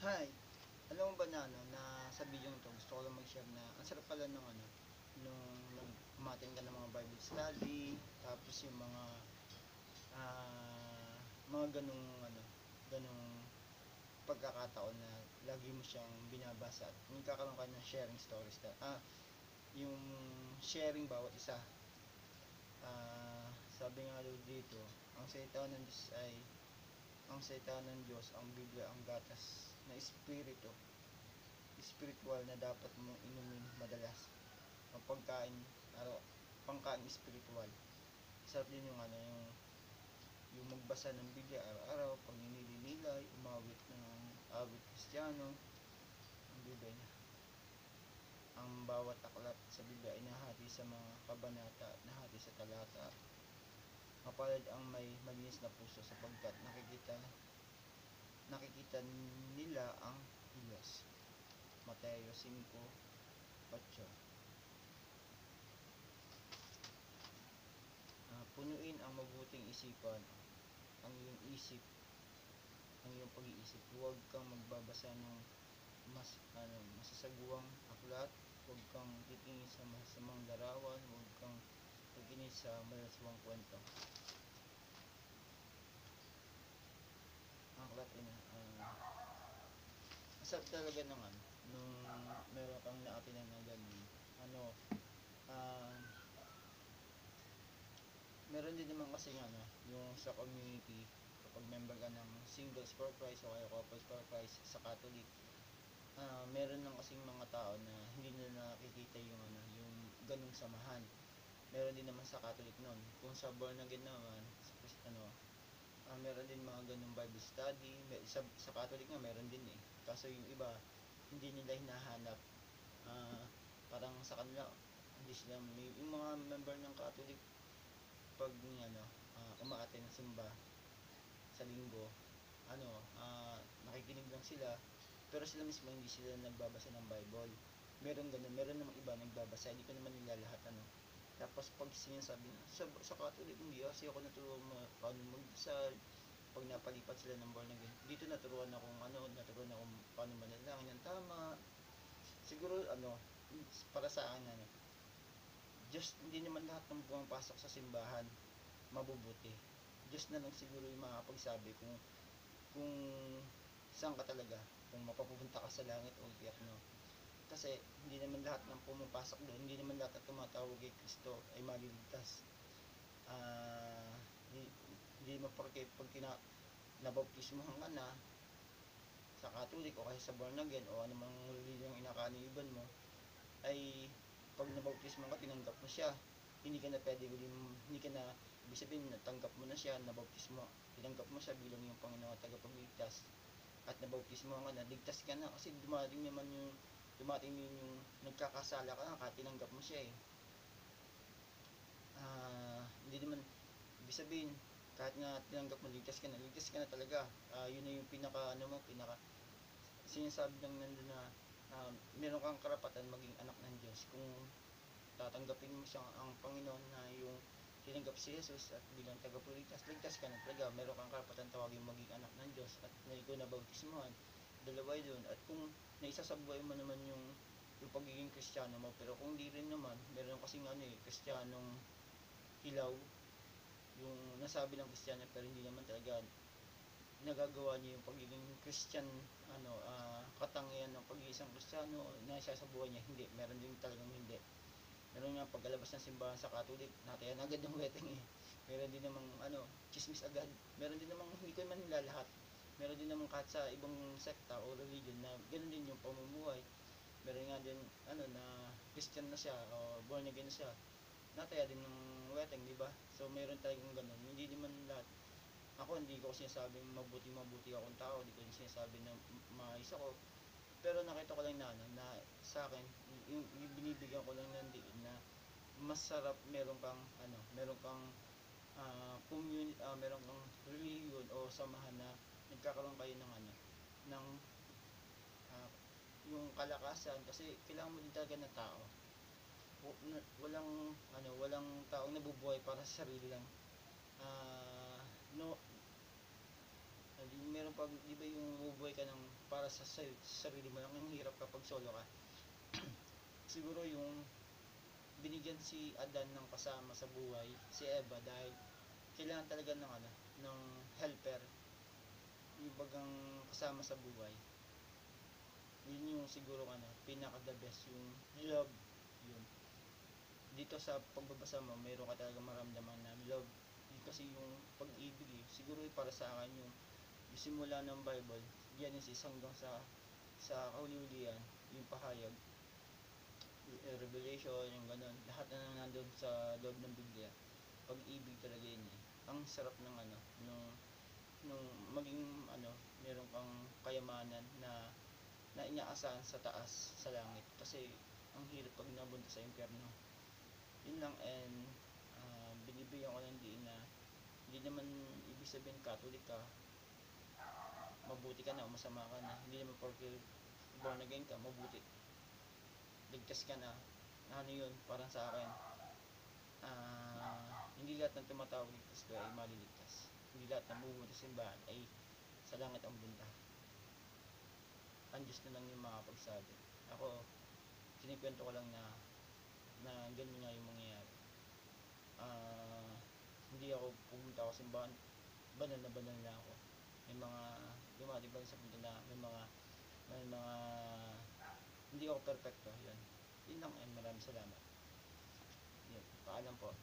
Hi! Alam mo ba na, ano, na sa video to, gusto ko lang mag-share na ang sarap pala ng ano, nung umatin ka ng mga Bible study, tapos yung mga ah mga ganung ano, ganung pagkakataon na lagi mo siyang binabasa at nagkakaroon ka ng sharing stories ka. Ah, yung sharing bawat isa. Ah, sabi nga daw dito, ang salita ng Diyos ay ang salita ng Diyos, ang Biblia, ang gatas na espiritu, spiritual na dapat mong inumin madalas. Ang pagkain, araw, pangkain spiritual. Sarap din yung ano, yung yung magbasa ng Biblia araw-araw, pag nininilay, umawit ng awit kristyano, ang Biblia niya. Ang bawat aklat sa Biblia ay nahati sa mga kabanata, nahati sa talata, Mapalad ang may malinis na puso sapagkat nakikita nakikita nila ang Diyos. Mateo 5:8. Ah, punuin ang mabuting isipan ang iyong isip ang iyong pag-iisip. Huwag kang magbabasa ng mas ano, masasaguang aklat, huwag kang titingin sa masamang larawan, huwag kang titingin sa malaswang kwento. ang aklat ina uh, masarap talaga ng ano nung meron kang naatinan na ganun ano ah meron din naman kasi ano yung sa community kapag member ka ng single score prize o kaya couple score prize sa Catholic ah meron lang kasing mga tao na hindi nila nakikita yung ano yung ganung samahan. Meron din naman sa Catholic noon kung sa born again naman sa Christ- ano ah meron din mga ganung Bible study. May, sa, sa Catholic nga meron din eh. Kaso yung iba hindi nila hinahanap. Ah parang sa kanila hindi sila may, yung mga member ng Catholic pag ano uh, umaate ng simba sa linggo ano ah nakikinig lang sila pero sila mismo hindi sila nagbabasa ng Bible. Meron ganun meron namang iba nagbabasa hindi ko naman nila lahat ano tapos pag sinasabi na, sa, sa Catholic, hindi kasi ako naturuan mo paano magdasal. Pag napalipat sila ng born again, dito naturuan akong ano, naturuan akong paano manalangin ng tama. Siguro ano, para sa akin ano, Diyos, hindi naman lahat ng pumapasok sa simbahan mabubuti. Diyos na lang siguro yung makapagsabi kung kung saan ka talaga, kung mapapupunta ka sa langit o iyak no kasi hindi naman lahat ng pumapasok doon, hindi naman lahat ng tumatawag kay Kristo ay maliligtas. Ah, hindi, hindi mo porke pag kina nabautismohan ka na sa Catholic o kasi sa born again o anumang reliyong inakaniban mo ay pag nabautismo ka tinanggap mo siya hindi ka na pwede ulit hindi ka na ibig sabihin natanggap mo na siya nabautismo tinanggap mo siya bilang yung Panginoon tagapagligtas at nabautismo ka na ligtas ka na kasi dumating naman yung dumating din yung nagkakasala ka na tinanggap mo siya eh. Ah hindi naman ibig sabihin kahit nga tinanggap mo ligtas ka na ligtas ka na talaga. Ah yun na yung pinaka ano mo pinaka sinasabi lang nandun na uh, meron kang karapatan maging anak ng Diyos. Kung tatanggapin mo siyang ang Panginoon na yung tinanggap si Jesus at bilang tagapagligtas ligtas ka na talaga. Meron kang karapatan tawagin maging anak ng Diyos at na ikaw na bautismohan dalawa yun. At kung naisasabuhay mo naman yung yung pagiging kristyano mo pero kung di rin naman meron kasing ano eh kristyanong hilaw yung nasabi ng kristyano pero hindi naman talaga nagagawa niya yung pagiging Christian ano uh, katangian ng pag-iisang kristyano na niya hindi. Meron din talagang hindi. Meron nga pagkalabas ng simbahan sa Catholic natayan agad ng wedding eh. Meron din namang ano chismis agad. Meron din namang hindi ko man nila meron din naman kahit sa ibang sekta o religion na ganoon din yung pamumuhay. Meron nga din ano na Christian na siya o born again na siya. Nataya din ng wedding di ba? So meron talagang ganun. Hindi naman lahat. Ako hindi ko sinasabing mabuti mabuti akong tao. Hindi ko sinasabi na maayos ako. Pero nakita ko lang na ano, na sa akin yung, yung binibigyan ko lang ng diin na masarap meron kang ano meron kang uh, community uh, meron kang religion o samahan na nagkakaroon kayo ng ano ng uh, yung kalakasan kasi kailangan mo din talaga ng tao. Walang ano walang taong nabubuhay para sa sarili lang. Uh, no meron pag di ba yung mabubuhay ka ng para sa, sa, sa sarili mo lang ang hirap kapag solo ka. Siguro yung binigyan si Adan ng kasama sa buhay si Eva dahil kailangan talaga ng ano ng helper yung bagang kasama sa buhay. Yun yung siguro ano pinaka the best yung love. Yun. Dito sa pagbabasa mo mayroon ka talaga maramdaman na love. Yun kasi yung pag-ibig eh. siguro eh, para sa akin yung, yung simula ng Bible Genesis hanggang sa sa kauli-ulian yung pahayag yung Revelation yung ganun. Lahat na nandun sa loob ng Biblia. Pag-ibig talaga yun eh. Ang sarap ng ano nung nung maging ano meron kang kayamanan na na inaasahan sa taas sa langit. Kasi ang hirap pag nabunta sa impyerno. Yun lang and ah, binibigyan ko lang din na hindi naman ibig sabihin Catholic ka. Mabuti ka na o masama ka na. Hindi naman porque born again ka mabuti. Ligtas ka na. Ano yun? Parang sa akin ah, hindi lahat ng tumatawag ligtas ko ay maliligtas hindi lahat ng simbahan ay sa langit ang bunta. Ang Diyos na lang yung makapagsabi. Ako kinikwento ko lang na na ganun nga yung mangyayari. Ah hindi ako pumunta ako sa simbahan. Banal na banal na ako. May mga dumati ba sa punto na may mga may mga hindi ako perfecto. Yun. Yun lang and maraming salamat. Yun. Paalam po